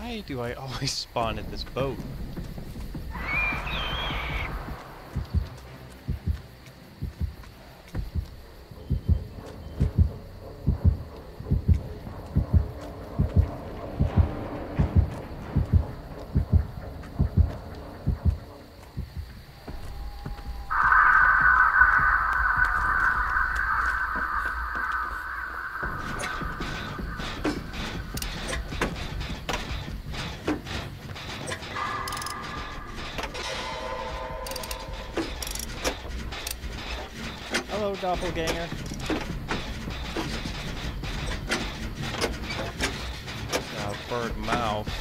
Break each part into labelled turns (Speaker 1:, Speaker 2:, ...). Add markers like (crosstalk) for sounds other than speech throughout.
Speaker 1: Why do I always spawn at this boat? Doppelganger. Bird mouth.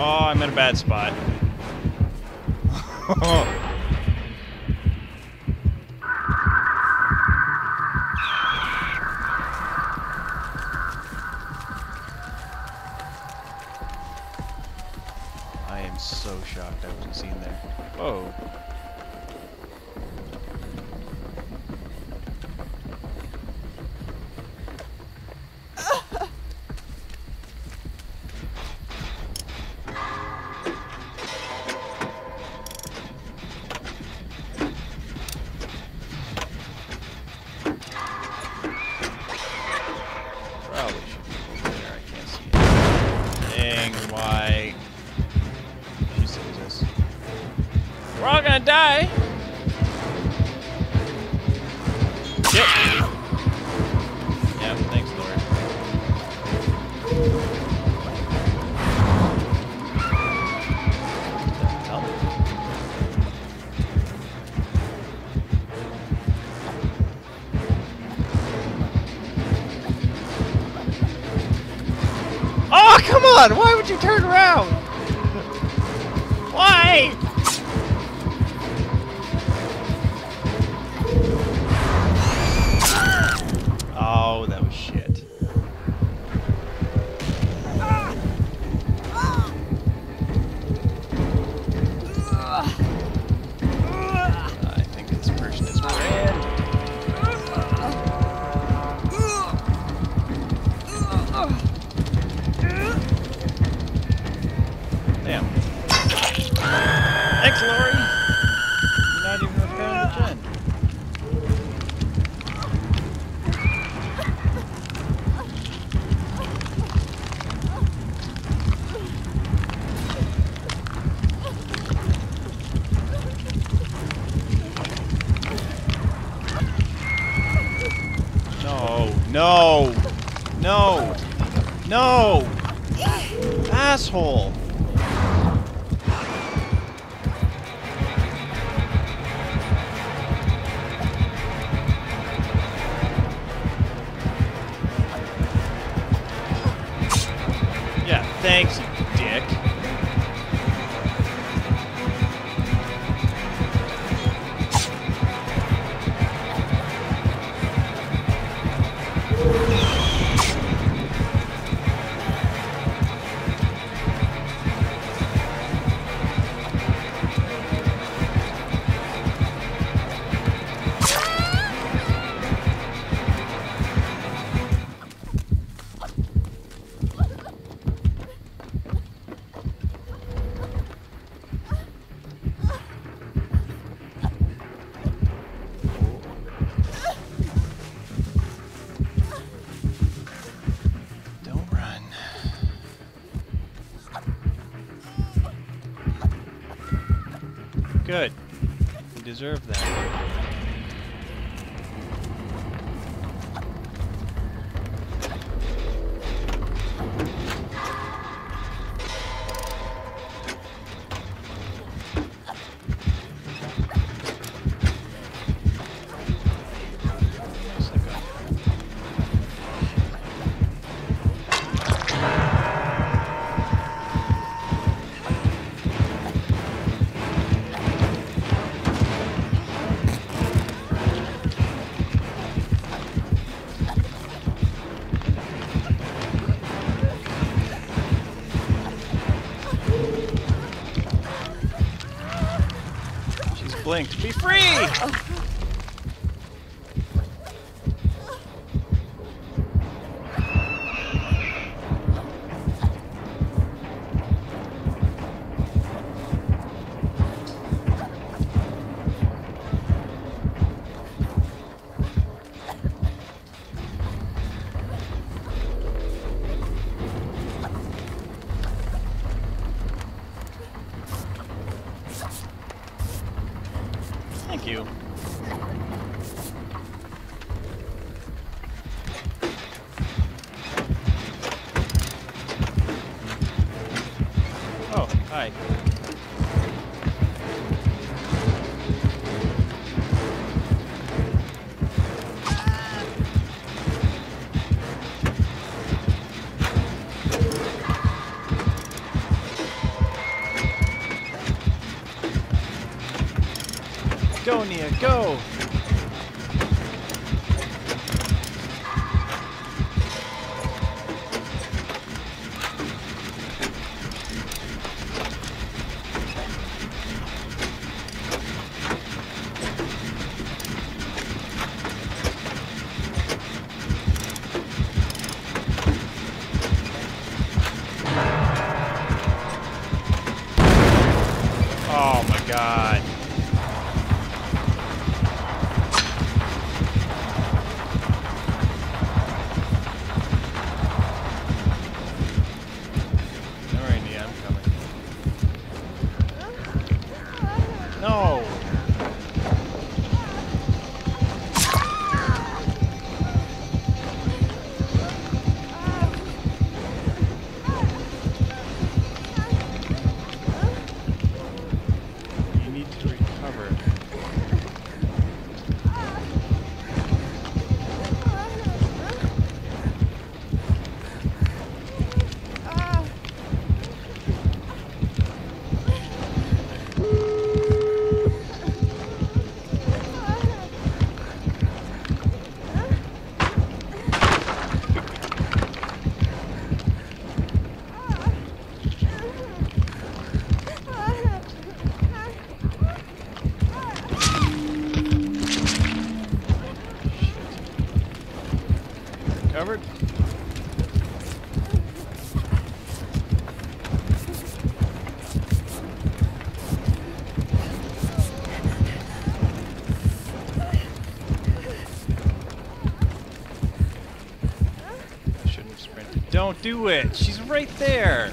Speaker 1: Oh, I'm in a bad spot. (laughs) I am so shocked I wasn't seen there. Whoa. Die. Yep. Yeah, thanks, Lord. Oh, come on! Why would you turn around? (laughs) Why? No, no, no, asshole. Good. You deserve that. He's blinked. Be free! Oh. You. Oh, hi. Nea, go! Oh my god. Don't do it! She's right there!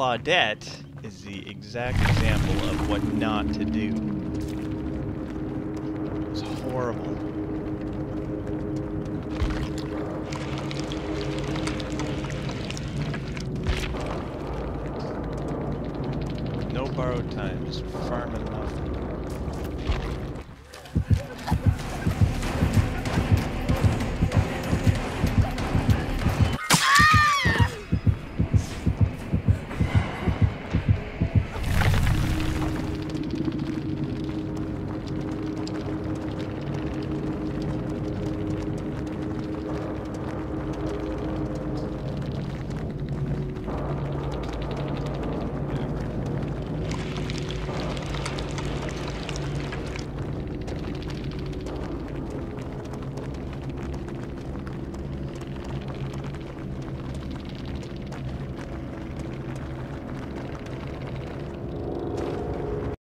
Speaker 1: Claudette is the exact example of what not to do. It's horrible. No borrowed time, just farming